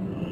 Mm-hmm.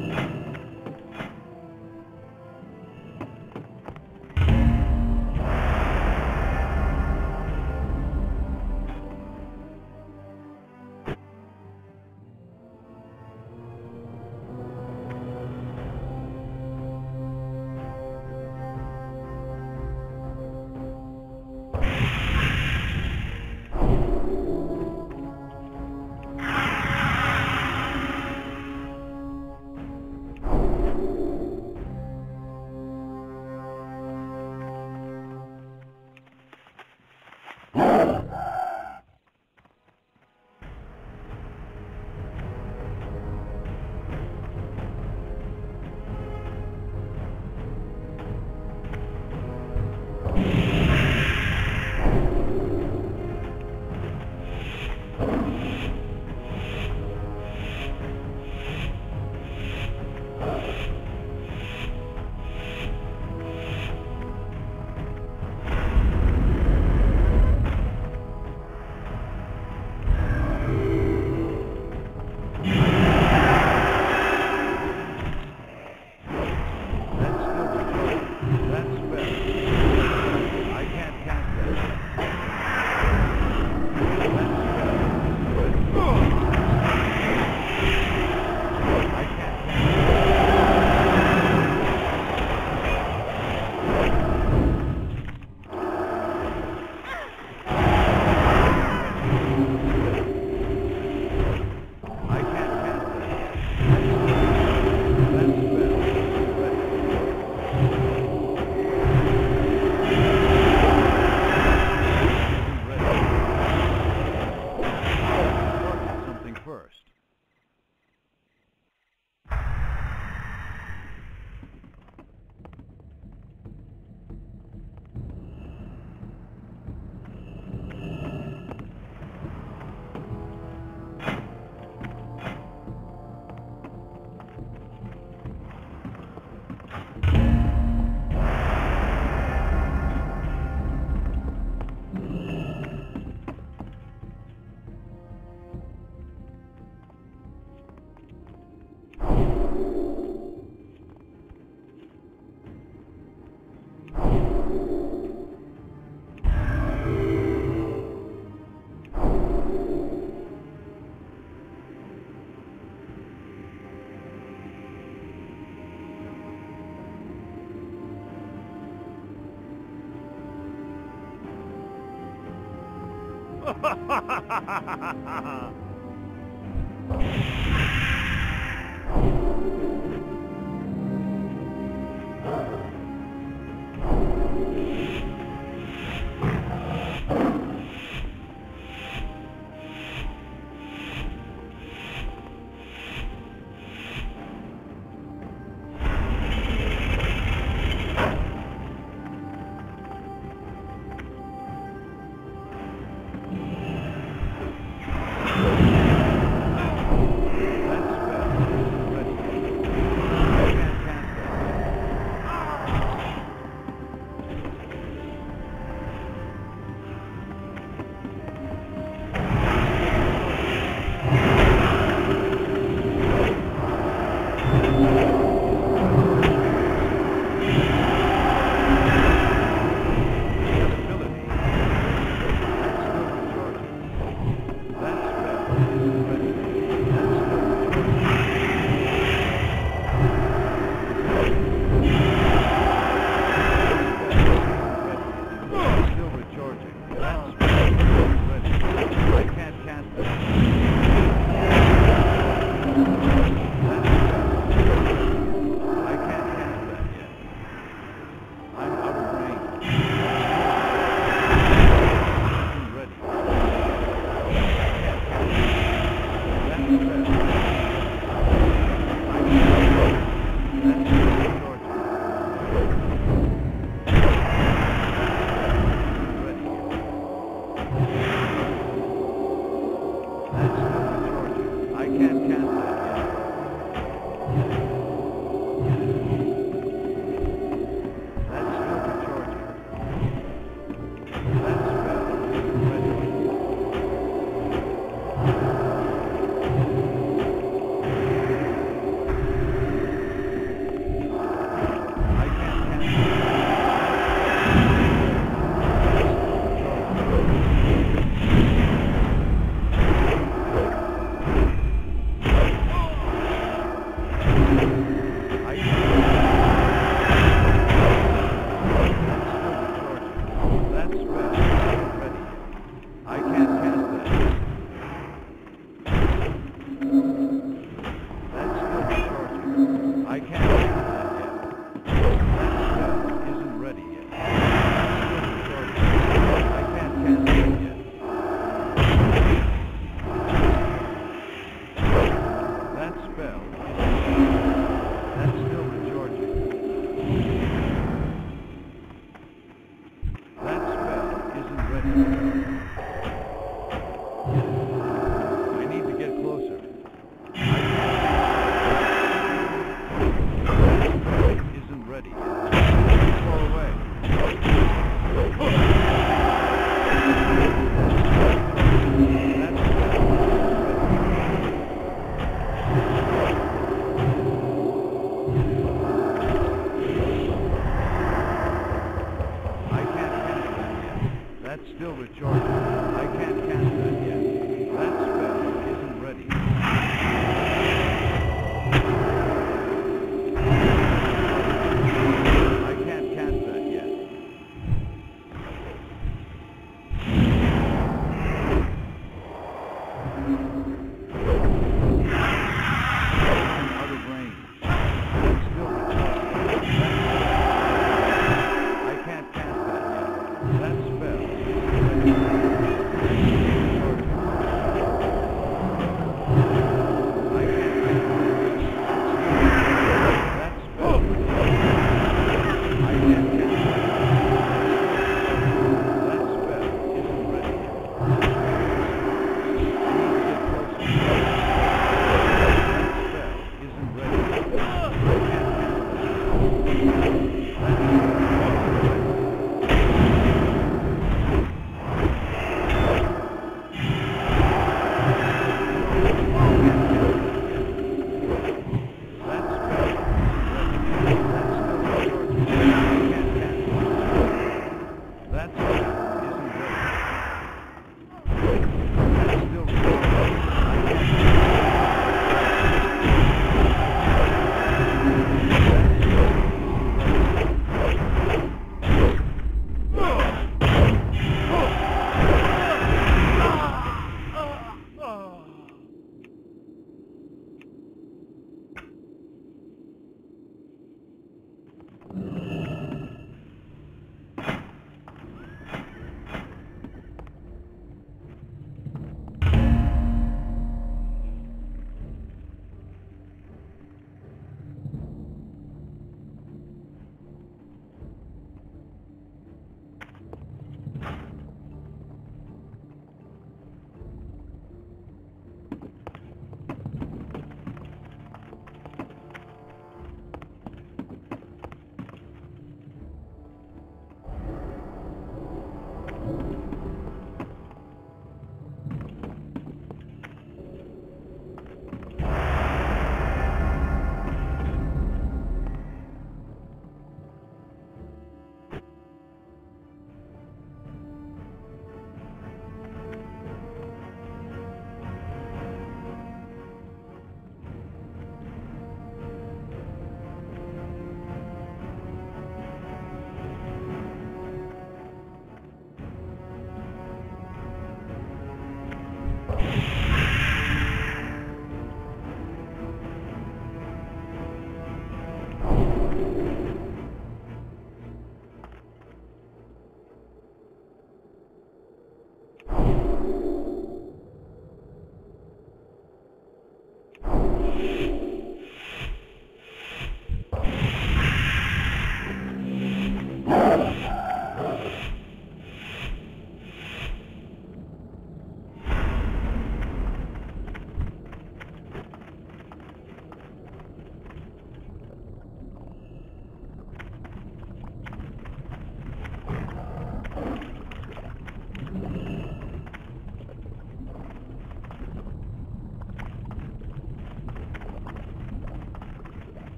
Ha ha ha ha ha ha!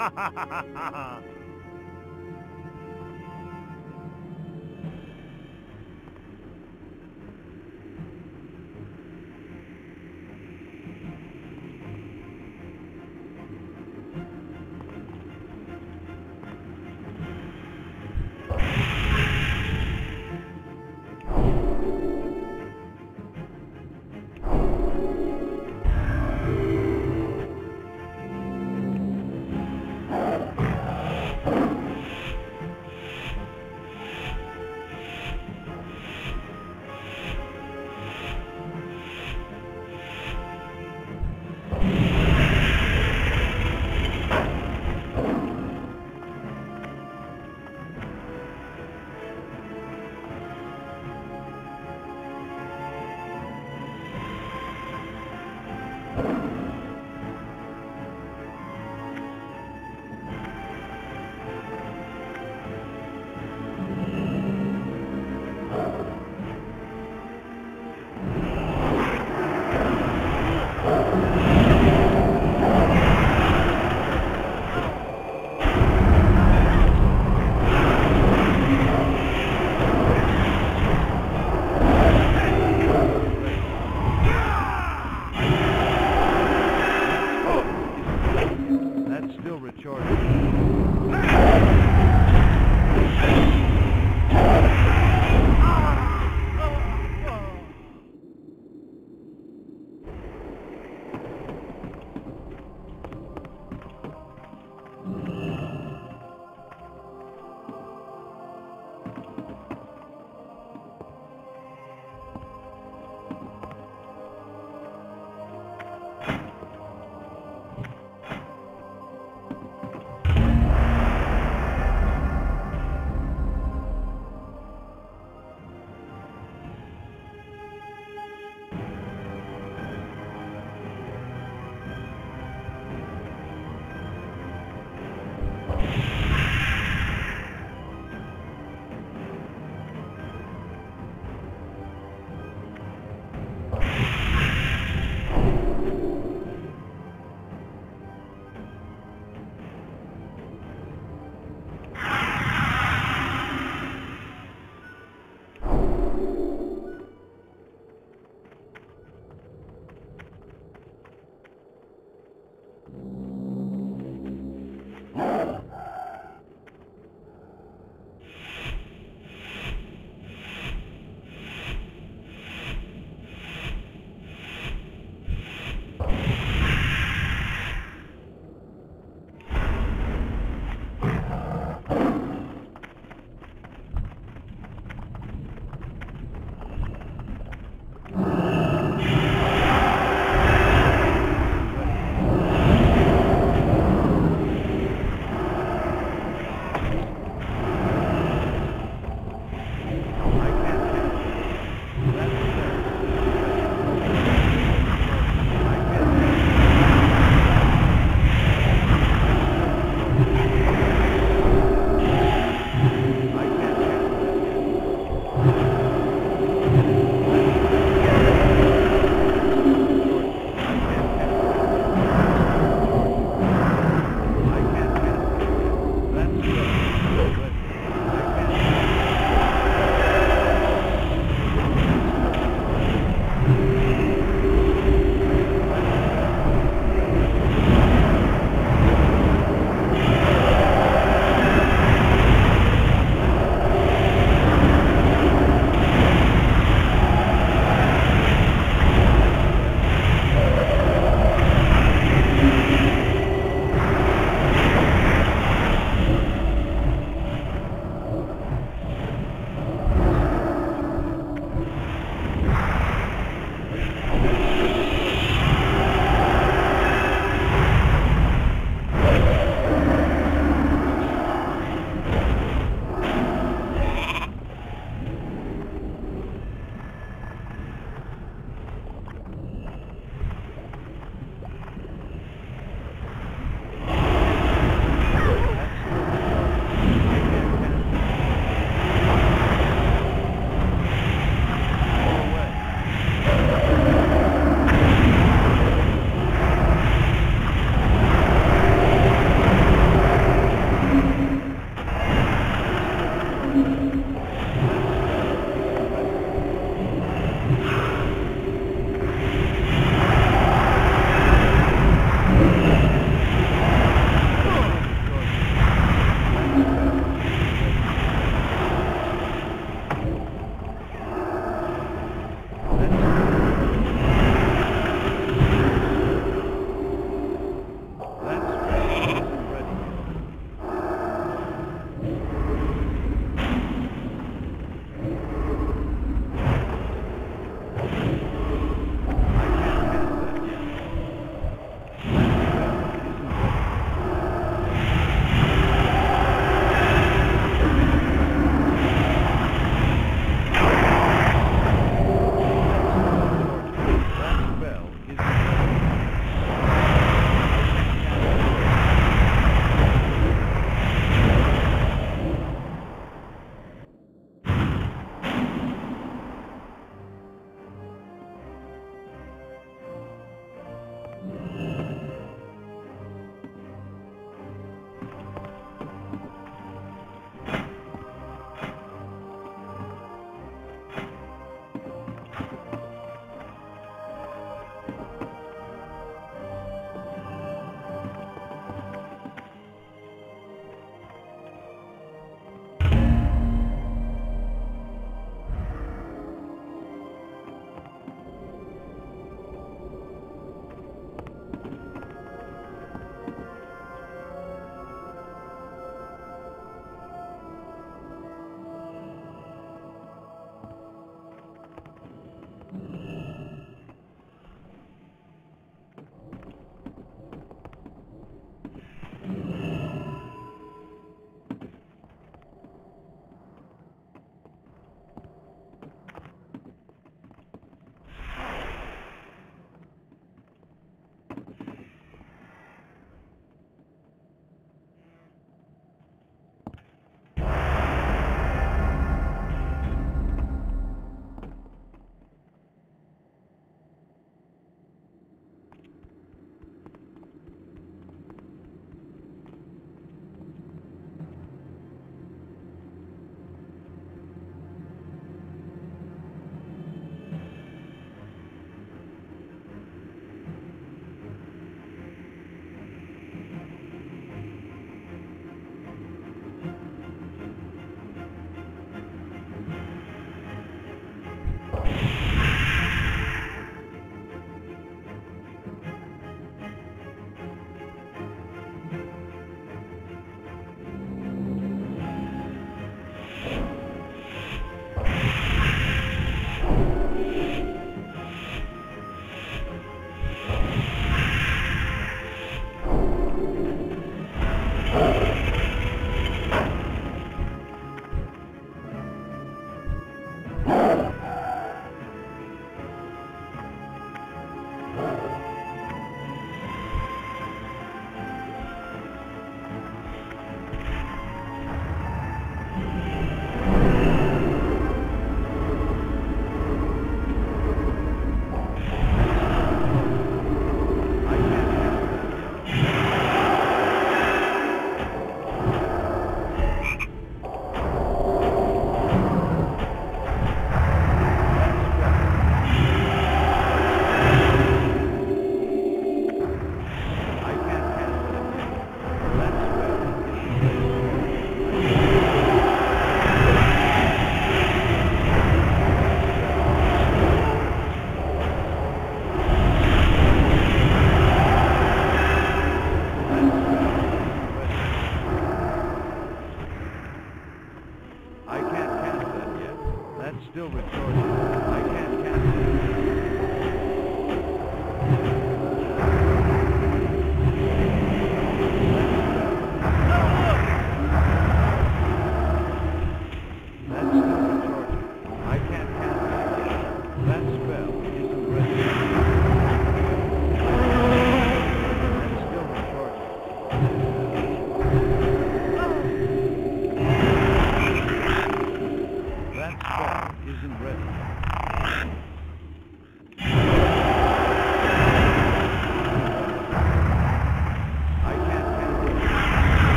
Ha ha ha ha ha ha!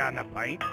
Cristiana pint.